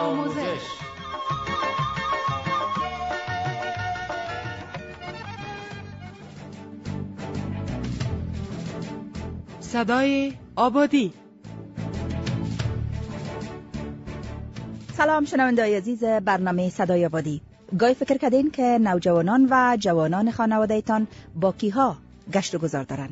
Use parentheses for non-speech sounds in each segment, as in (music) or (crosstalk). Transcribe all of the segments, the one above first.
آموزش. صدای آبادی. سلام شنونده عزیز برنامه صدای آبادی. گاهی فکر کردین که نوجوانان و جوانان خانوادهتان با کیها گشت و گذار دارن؟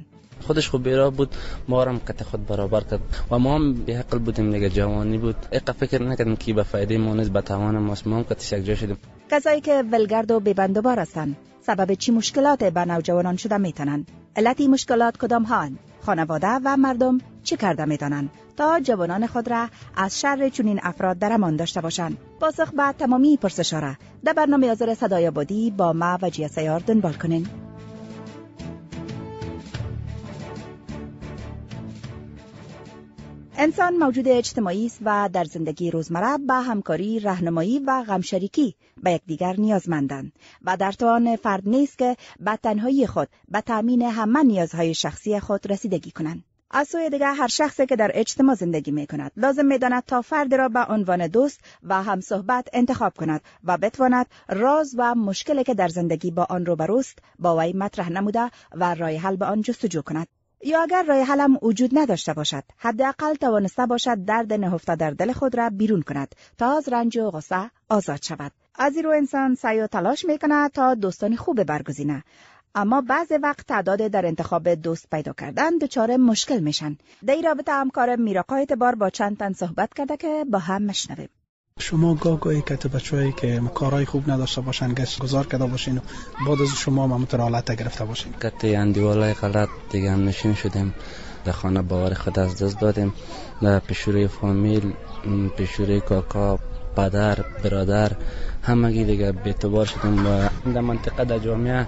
خودش خوب بیرا بود ما هم کت خود برابر کرد و ما هم به حقل بودیم دیگه جوانی بود. اقا فکر نکردیم که به فایده ما نیست به توان ماست. ما هم کتش یک جا شدیم. کسایی که ولگرد و ببند و بار هستند سبب چی مشکلات به نوجوانان شده می‌تونند علتی مشکلات کدام هان؟ خانواده و مردم چی کرده می‌تونند تا جوانان خود را از شر چنین افراد در امان داشته باشند پاسخ به تمامی پرسشا را در برنامه آزار صدای آبادی با ما و سیار دنبال کنین. انسان موجود اجتماعی است و در زندگی روزمره به همکاری، راهنمایی و غمشریکی به یکدیگر نیازمندند و در توان فرد نیست که به تنهایی خود به تأمین همه نیازهای شخصی خود رسیدگی کنند. از سوی دیگر هر شخصی که در اجتماع زندگی می کند لازم می داند تا فرد را به عنوان دوست و هم صحبت انتخاب کند و بتواند راز و مشکلی که در زندگی با آن روبروست با وی مطرح نموده و رای حل به آن جستجو کند یا اگر رای حلم وجود نداشته باشد حداقل توانسته باشد درد نهفته در دل خود را بیرون کند تا از رنج و غصه آزاد شود. از این رو انسان سعی و تلاش می کند تا دوستان خوب برگزینه. اما بعض وقت تعداد در انتخاب دوست پیدا کردن دچار مشکل میشن. در این رابطه همکار میراقا اعتبار با چند تن صحبت کرده که با هم مشنویم. شما گاه گاهی که بچه‌ای که کارهای خوب نداشته باشن گشت گذار کرده باشین و بعد از شما همونطور حالت گرفته باشین. کت اندیوالای غلط دیگه هم نشین شدیم. در خانه باور خود از دست دادیم. در پیشوری فامیل پیشوری کاکا پدر برادر همگی دیگه بیتبار شدیم و در منطقه در جامعه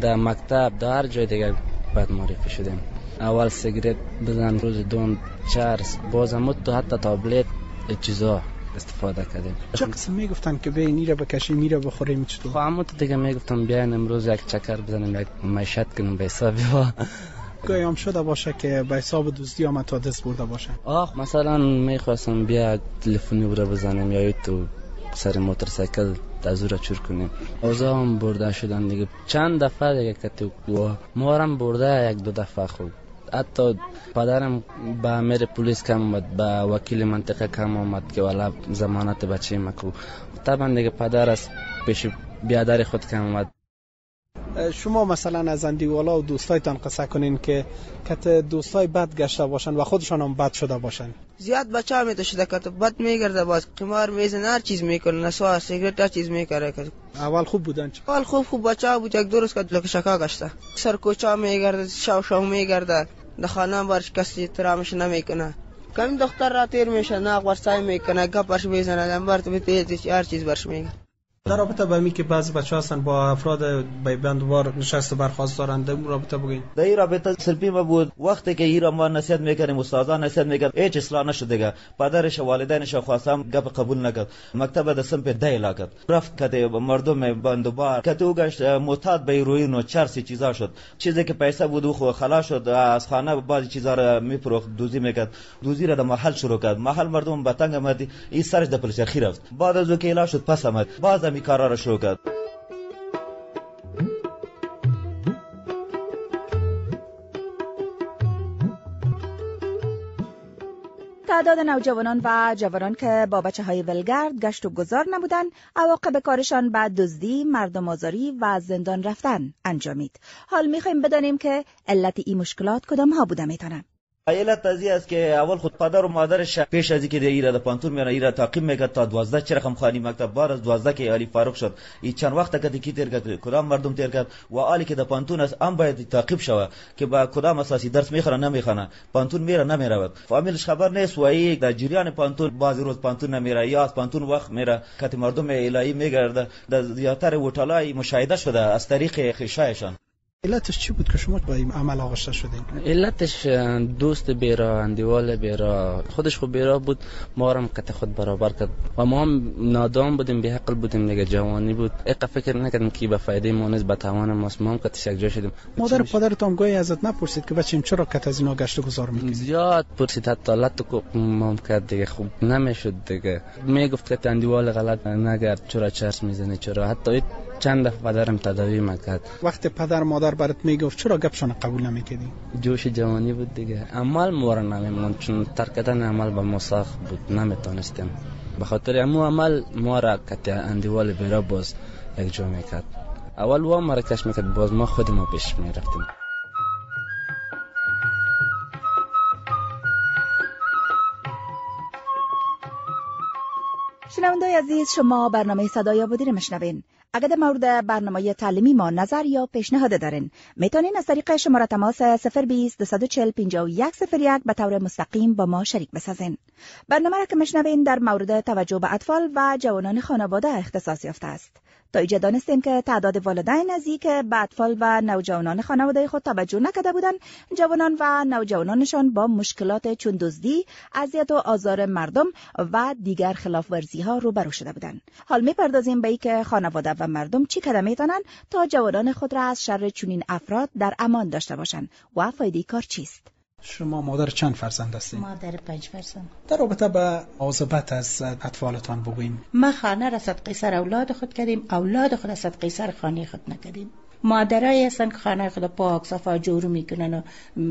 در مکتب در هر جای دیگه بد معرفی شدیم. اول سیگرت بزن روز دون چرس بازم تو حتی تابلت چیزا. استفاده کردیم. چه قسم می‌گفتن که به اینی را بکشی میره بخوریم چطور خب همون تو دیگه می‌گفتم بیاین امروز یک چکر بزنیم یک معیشت کنیم به حساب. (laughs) گاهی هم شده باشه که به حساب دوستی هم تا دست برده باشه. آخ مثلا می‌خواستم بیا تلفنی برو بزنیم یا تو سر موتورسایکل از را چور کنیم. اوضاع هم برده شدن دیگه. چند دفعه دیگه که تو ما هم برده یک دو دفعه خوب. حتی پدرم به امیر پلیس کم اومد به وکیل منطقه کم اومد که والا زمانت بچه مکو طبعا دیگه پدر از پیش بیادر خود کم اومد. شما مثلا از اندیوالا و دوستایتان قصه کنین که کت دوستای بد گشته باشن و خودشان هم بد شده باشن. زیاد بچه ها میده شده که بد میگرده باز. قمار میزن هر چیز می‌کنه نسوا سیگرت هر چیز میکره اول خوب بودن چه اول خوب خوب بچه ها بود یک دو روز که لک شکا گشته. سر کوچا میگرده شاو شاو میگرده. در خانه برش کسی ترامش نمی‌کنه. کمی دختر را تیر میشه نه ورسای می‌کنه گپش می‌زنه لمبر تو تیز هر چیز برش میگه. در رابطه با که بعضی بچه هستن با افراد بیبندوار نشست و برخواست دارن در رابطه بگین در این رابطه سلپی ما بود وقتی که ایران ما نصیحت میکنیم استادان نصیحت میکنن هیچ اصلاح نشد دیگه. پدرش والدینش خواستم گپ قبول نکرد. مکتب د سم په دی لاگت رفت کته مردم بندوبار کته او گشت معتاد به روین و چرسی چیزا شد. چیزی که پیسه بود خو خلاص شد. از خانه بعضی چیزا را میفروخت دوزی میکرد. دوزی را در محل شروع کرد. محل مردم به تنگ آمد. این سرش د پلیس رفت. بعد از که شد پس آمد باز می کارا را شروع کرد تعداد نوجوانان و جوانان که با بچه های ولگرد گشت و گذار نبودن عواقب کارشان به دزدی، مردم آزاری و زندان رفتن انجامید. حال می‌خوایم بدانیم که علت این مشکلات کدام ها بوده می‌تونن. علت از است که اول خود پدر و مادرش پیش از اینکه ایرا د پانتون میره ایرا تعقیب میکرد تا 12 چه رقم خانی مکتب بار از 12 که علی فاروق شد این چند وقت که کی تیر کرد کدام مردم تیر کرد و علی که د پانتون است ام باید تعقیب شوه که با کدام اساسی درس میخوره نمیخونه پانتون میره نمیرود فامیلش خبر نیست و ای د جریان پانتون باز روز پانتون نمیره یا از پانتون وقت میره که مردم الهی میگرده د زیاتر وټلای مشاهده شده از طریق خشایشان علتش چی بود که شما با این عمل آغشته شدین؟ علتش دوست بیرا اندیوال بیرا. خودش خود بیرا بود ما هم قط خود برابر کرد. و ما هم نادام بودیم به حقل بودیم دیگه جوانی بود. اقا فکر نکردیم که به فایده ما نیست به توان ماست ما هم قط یک جا شدیم. مادر پدرتون گوی ازت نپرسید که بچیم چرا کت از اینا گشت گذار می‌کنید زیاد پرسید حتی لط کو مام کرد دیگه. خوب نمی‌شد دیگه. می‌گفت که اندیوال غلط نگرد چرا چرس می‌زنی چرا؟ حتی چند دفعه پدرم تداوی می‌کرد. وقتی پدر مادر برات می‌گفت چرا گپشون قبول نمی‌کردی؟ جوش جوانی بود دیگه. عمل مور نمیمون چون ترک کردن عمل به مساخ بود. نمی‌تونستیم. به خاطر امو عمل ما را کت اندیوال بیرا باز یک جا می‌کرد. اول و ما را کش می‌کرد باز ما خود ما پیش می‌رفتیم شنوندای عزیز شما برنامه صدای آبادی رو مشنوین اگر در مورد برنامه تعلیمی ما نظر یا پیشنهاد دارین می‌تونین از طریق شماره تماس 020 240 5101 به طور مستقیم با ما شریک بسازین. برنامه را که مشنوین در مورد توجه به اطفال و جوانان خانواده اختصاص یافته است. تا اینجا دانستیم که تعداد والدین نزدیک به اطفال و نوجوانان خانواده خود توجه نکرده بودند. جوانان و نوجوانانشان با مشکلات چون دزدی اذیت و آزار مردم و دیگر خلاف ورزی ها روبرو شده بودند. حال می‌پردازیم به اینکه خانواده و مردم چی کده می‌تونن تا جوانان خود را از شر چنین افراد در امان داشته باشند و فایده کار چیست؟ شما مادر چند فرزند هستید؟ مادر پنج فرزند. در رابطه به آزبت از اطفالتان بگویم ما خانه را صد قیصر اولاد خود کردیم اولاد خود صد قیصر خانه خود نکردیم. مادرای هستن که خانه خود پاک صفا جورو می‌کنن و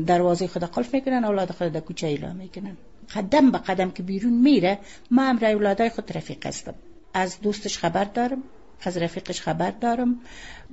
دروازه خود قلف می‌کنن اولاد خود در کوچه ایلا می‌کنن. قدم به قدم که بیرون میره ما هم اولادای خود رفیق هستم. از دوستش خبر دارم از رفیقش خبر دارم.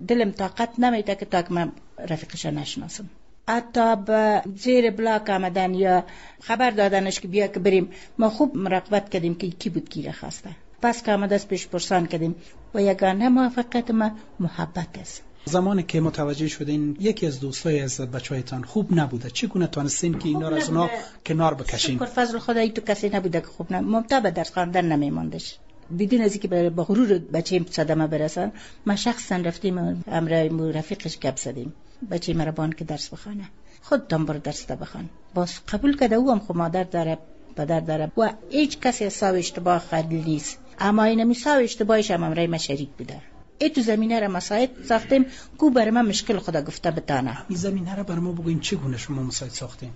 دلم طاقت نمیده که تا که من رفیقش نشناسم. حتی به زیر بلاک آمدن یا خبر دادنش که بیا که بریم ما خوب مراقبت کردیم که کی بود کی خواسته پس که آمده پیش پرسان کردیم و یگانه موفقیت ما محبت است زمانی که متوجه شدین یکی از دوستای از بچه‌هایتان خوب نبوده چگونه تانستین که اینا را از اونا کنار بکشین شکر فضل خدایی تو کسی نبوده که خوب نه ممتا به درس خواندن نمیماندش بدون از اینکه به غرور بچه صدمه برسن ما شخصا رفتیم امر رفیقش گپ زدیم بچه مربان که درس بخوانه خودتان برو درس تا بخوان باز قبول کرده او هم خود مادر داره پدر داره و هیچ کسی حساب اشتباه خرد نیست. اما این حساب اشتباهش هم امرای ما شریک بوده ای تو زمینه را مساعد ساختیم کو بر ما مشکل خدا گفته بتانه این زمینه را بر ما بگوین چگونه شما مساعد ساختیم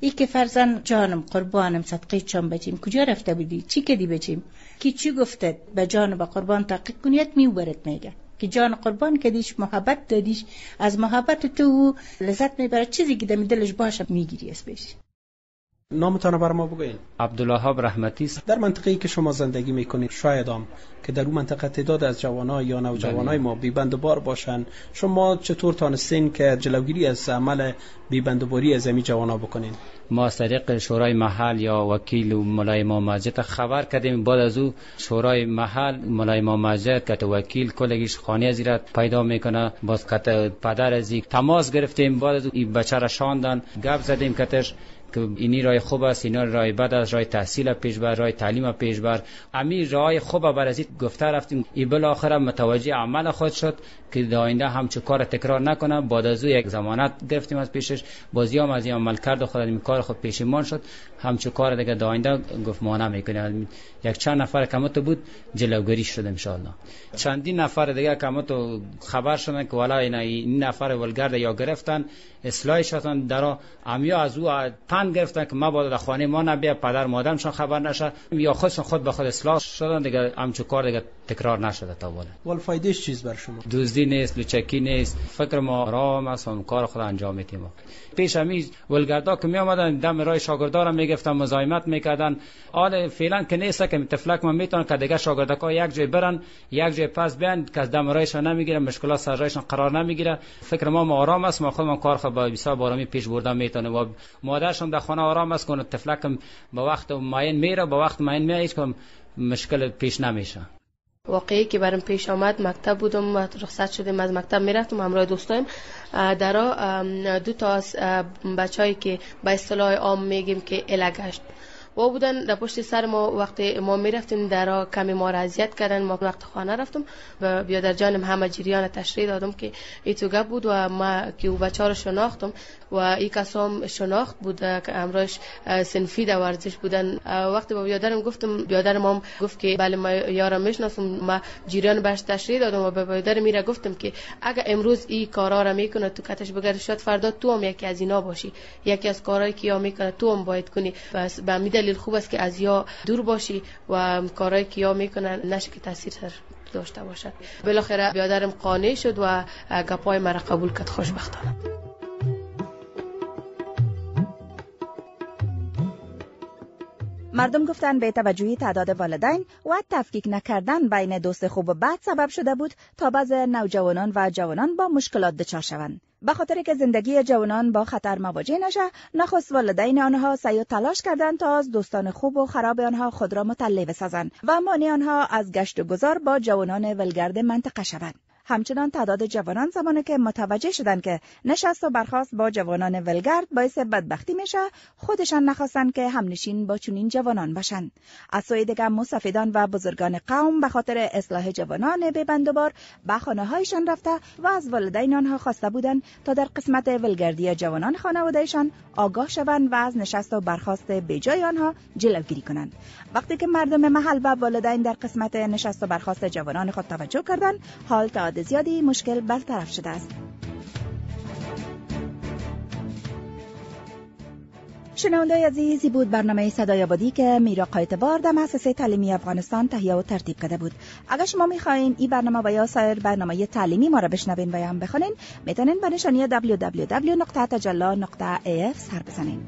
ای که فرزن جانم قربانم صدقه چون بچیم؟ کجا رفته بودی؟ چی کدی بچیم؟ کی چی گفته به جان و قربان تحقیق کنیت میوبرت میگه که جان قربان کدیش محبت دادیش از محبت تو لذت می‌بره. چیزی که دم دلش باشه می‌گیری از نامتان بر ما بگوین عبدالوهاب رحمتی است در منطقه‌ای که شما زندگی می‌کنید شاید هم که در اون منطقه تعداد از جوانای یا نوجوانای ما بیبند و بار باشن شما چطور تانستین که جلوگیری از عمل بیبند و باری از امی جوانا بکنین؟ ما از طریق شورای محل یا وکیل و ملای امام مسجد خبر کردیم. بعد از او شورای محل ملای امام مسجد که وکیل کلگیش خانه زیرت پیدا می‌کنه. باز که پدر از تماس گرفتیم. بعد از این بچه را شاندن گپ زدیم کتش. که اینی رای خوب است اینا رای بد است رای تحصیل پیش بر رای تعلیم پیش بر. امی رای خوب بر از گفته رفتیم. ای بالاخره متوجه عمل خود شد که در آینده همچو کار تکرار نکنه. بعد از او یک ضمانت گرفتیم از پیشش. بازی هم از این عمل کرد خود این کار خود پیشمان شد. همچو کار دیگه در آینده گفت ما نمی‌کنه یک چند نفر کمتو بود جلوگیری شد ان چندین نفر دیگه کمتو خبر شدن که والا این نفر ولگرد یا گرفتن اصلاح شدن. در امیا از او پند گرفتن که ما باید خانه ما نبیا پدر مادرشون خبر نشه یا خودشون خود به خود اصلاح شدن دیگه همچو کار دیگه تکرار نشده تا والا ول فایدهش چیز بر شما؟ دزدی نیست لچکی نیست. فکر ما آرام است کار خود انجام میتیم پیش همی ولگردا که می آمدن دم رای شاگردا را می‌گفتن مزاحمت می‌کردن. آل فعلا که نیست که تفلک ما می‌تونن که دیگه شاگردا یک جای برن یک جای پس بیان که از دم رایشان نمی‌گیره مشکلات سر رایشان قرار نمی‌گیره فکر ما ما آرام است ما خودمون کار خود با بسیار آرامی پیش بردن می‌تونه و مادرشون در خانه آرام است کنه تفلکم با وقت معین میره با وقت معین میره هیچ مشکل پیش نمیشه. واقعی که برام پیش آمد مکتب بودم رخصت شدیم از مکتب می‌رفتم همراه دوستایم. درا دو تا از بچهایی که به اصطلاح عام میگیم که الگشت. و بودن در پشت سر ما وقتی ما می‌رفتیم در کمی ما را اذیت کردن ما وقت خانه رفتم و بیادر جانم همه جریان تشریح دادم که ایتو گپ بود و ما که او بچه رو شناختم و ای کسام شناخت بود که امروز سنفی در ورزش بودن. وقتی با بیادرم گفتم بیادرم هم گفت که بله ما یارم می‌شناسم ما جریان برش تشریح دادم و به بیادر میره گفتم که اگر امروز این کارا را می‌کنه تو کتش بگرد شاید فردا تو هم یکی از اینا باشی. یکی از کارهایی که یا می‌کنه تو هم باید کنی. بس به دلیل خوب است که از یا دور باشی و کارهایی که یا می‌کنه نشه که تاثیر سر داشته باشد. بالاخره بیادرم قانع شد و گپای مرا قبول کرد. خوشبختانه. مردم گفتن به توجهی تعداد والدین و تفکیک نکردن بین دوست خوب و بد سبب شده بود تا بعض نوجوانان و جوانان با مشکلات دچار شوند. به خاطر که زندگی جوانان با خطر مواجه نشه نخست والدین آنها سعی و تلاش کردند تا از دوستان خوب و خراب آنها خود را مطلع بسازند و مانع آنها از گشت و گذار با جوانان ولگرد منطقه شوند همچنان تعداد جوانان زمانی که متوجه شدند که نشست و برخواست با جوانان ولگرد باعث بدبختی میشه خودشان نخواستند که همنشین با چنین جوانان باشند از سوی دیگر مستفیدان و بزرگان قوم به خاطر اصلاح جوانان به بندوبار به خانه هایشان رفته و از والدین آنها خواسته بودند تا در قسمت ولگردی جوانان خانوادهشان آگاه شوند و از نشست و برخواست جای آنها جلوگیری کنند. وقتی که مردم محل و والدین در قسمت نشست و برخواست جوانان خود توجه کردند حال تا زیادی مشکل برطرف شده است. شنونده عزیزی بود برنامه صدای آبادی که میرا قایتبار در مؤسسه تعلیمی افغانستان تهیه و ترتیب کرده بود. اگر شما می‌خواین این برنامه و یا سایر برنامه تعلیمی ما را بشنوین و یا هم بخونین می‌تونین به نشانی www.tajalla.af سر بزنین.